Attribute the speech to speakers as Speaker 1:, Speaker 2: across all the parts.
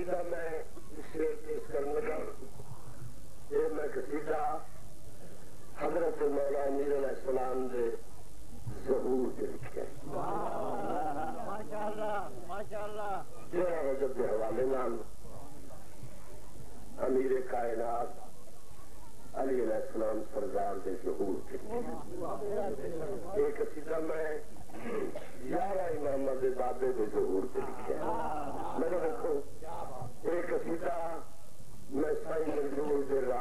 Speaker 1: قصیدہ میں شیر پیش کرنے لگا یہ میں قصیدہ حضرت مولا امیر علیہ السلام دے ظہور کے لکھے تیرہ رجب کے حوالے نام امیر کائنات علی علیہ السلام سردار دے ظہور لکھے ایک قصیدہ میں یارہ امام دے بابے دے ظہور کے لکھے میرے دیکھو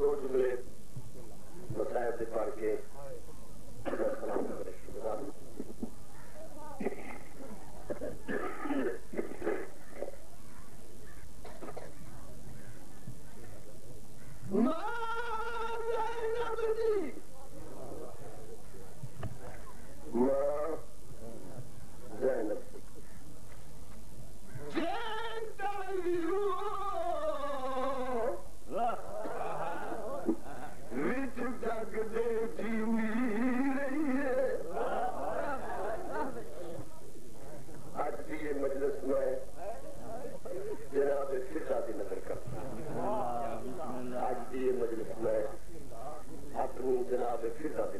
Speaker 1: extraordinary 2000